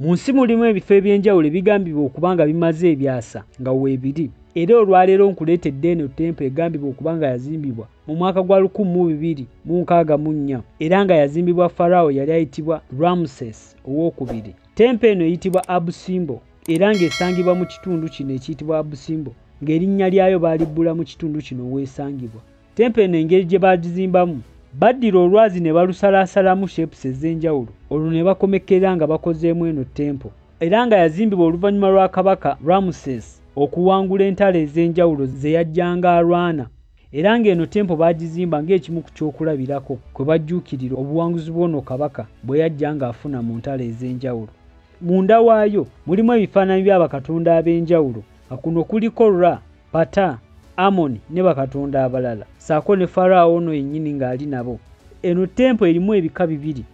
mu nsi mulimu ebifo ebyenjawulo ebigambibwa okuba nga bimaze ebyasa nga weebiri era olwaleero nkuleetedde eno tempo egambibwa okuba nga yazimbibwa mu mwaka gwa 1664 era nga yazimbibwa farawo yali ayitibwa ramuses owokubiri tempo eno eyitibwa abusimbo era ng'esangibwa mu kitundu kino ekiyitibwa abusimbo ng'erinnya lyayo baalibbula mu kitundu kino weesangibwa tempo eno engeri gye baagizimbamu baddira olwazi ne balusalaasalamu shapes ez'enjawulo olwo ne bakomekera nga bakozeemu eno tempo. Era nga yazimbibwa oluvannyuma lwa kabaka ramuses okuwangula entalo ez'enjawulo ze yajjanga alwana. Era ng'eno tempo baagizimba ng'ekimu ku kyokulabirako kwe bajjuukirira obuwanguzi bw'ono kabaka bwe yajja ng'afuna mu ntalo ez'enjawulo. Munda waayo mulimu ebifaananyi bya bakatonda ab'enjawulo nga kuno kuliko ra pata amoni ne bakatonda abalala. Saako ne faraawo ono yennyini ng'ali nabo. Eno tempo erimu ebika bibiri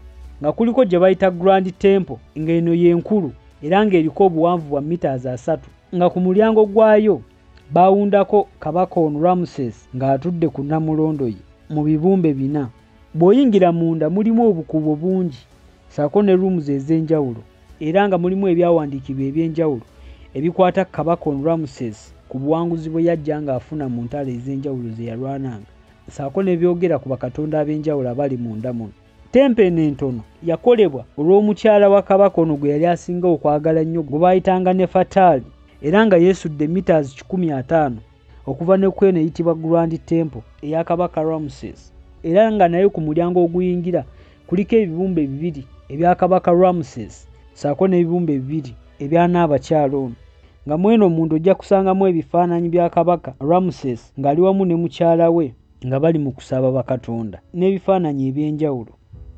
nga kuliko gye bayita grand tempo ng'eno y'enkulu era ng'eriko obuwanvu bwa mitaazi asatu. Nga ku mulyango gwayo baawundako kabaka ono ramuses ng'atudde ku namulondo ye mu bibumbe bina. Bw'oyingira munda mulimu obukubo bungi saako ne rooms ez'enjawulo era nga mulimu ebyawandiikibwa eby'enjawulo ebikwata kabaka ono ramuses ku buwanguzi bwe yajja ng'afuna mu ntalo ez'enjawulo ze yalwananga. Saako n'ebyogera ku bakatonda ab'enjawulo abali munda muno. Tempo eno entono yakolebwa olw'omukyala wa kabaka ono gwe yali asinga okwagala nnyo gwe baayitanga ne fataali era nga yeesudde mitaazi 15 okuva ne kweno eyitibwa grand temple eya kabaka ramuses era nga naye ku mulyango oguyingira kuliko ebibumbe bibiri ebya kabaka ramuses saako n'ebibumbe bibiri ebyanaabakyala ono nga mweno munda ojja kusangamu ebifaananyi bya kabaka ramuses ng'ali wamu ne mukyala we nga bali mu kusaba bakatonda n'ebifaananyi eby'enjawulo.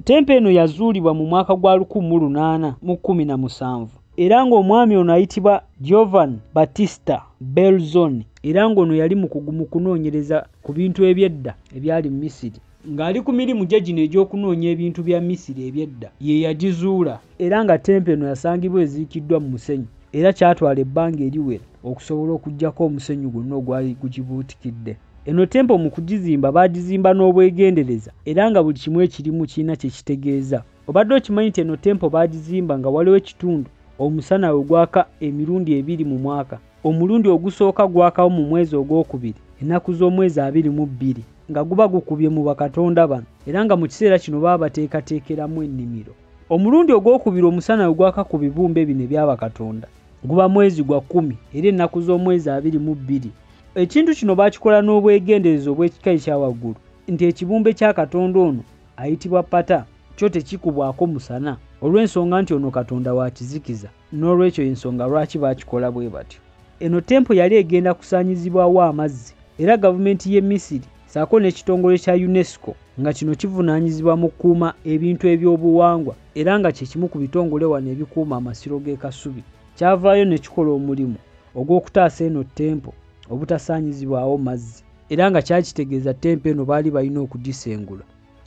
Tempe eno yazuulibwa mu mwaka gwa 1817 era ng'omwami ono ayitibwa giovan batista belzon era ng'ono yali mukugu mu kunoonyereza ku bintu ebyedda ebyali mu misiri. Ng'ali ku mirimu gye gino egy'okunoonya ebintu bya misiri ebyedda ye yagizuula. Era nga tempe eno yasangibwa eziikiddwa mu musenyu era kyatwala ebbanga eriwera okusobola okugjako omusenyu gwonna ogwali gugibuutikidde. Eno tempo mu kugizimba baagizimba n'obwegendereza era nga buli kimu ekirimu kirina kye kitegeeza. Obadde okimanyi nti eno tempo baagizimba nga waliwo ekitundu omusana we gwaka emirundi ebiri mu mwaka. Omulundi ogusooka gwakawo mu mwezi ogwokubiri ennaku z'omwezi abiri mu bbiri nga guba gukubye mu bakatonda bano era nga mu kiseera kino baba bateekateekeramu ennimiro omulundi ogwokubiri omusana we gwaka ku bibumbe bino ebyabakatonda guba mwezi gwa kkumi era ennaku z'omwezi abiri mu bbiri. Ekintu kino baakikola n'obwegendereza obw'ekika ekyawaggulu nti ekibumbe kya katonda ono ayitibwa pata kyo tekikubwako musana. Olw'ensonga nti ono katonda wa kizikiza n'olwekyo ensonga lwaki baakikola bwe batyo. Eno tempo yali egenda kusaanyizibwawo amazzi era gavumenti y'e misiri saako n'ekitongole kya unesco nga kino kivunaanyizibwa mu kukuuma ebintu eby'obuwangwa era nga kye kimu ku bitongole wano ebikuuma amasiro g'e kasubi. Kyavaayo ne kikola omulimu ogw'okutaasa eno tempo obutasaanyizibwawo mazzi era nga kyakitegeeza tempo eno baali balina okugisengula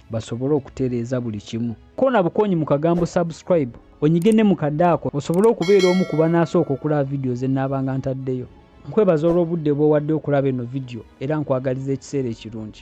basobole okutereeza buli kimu. Koona bukonyi mu kagambo subscribe onyige ne mu kadde ako osobole okubeera omu ku banaasooka okulaba vidiyo ze nnaabanga ntaddeyo. Nkwebaza olw'obudde bw'owadde okulaba eno vidiyo era nkwagaliza ekiseera ekirungi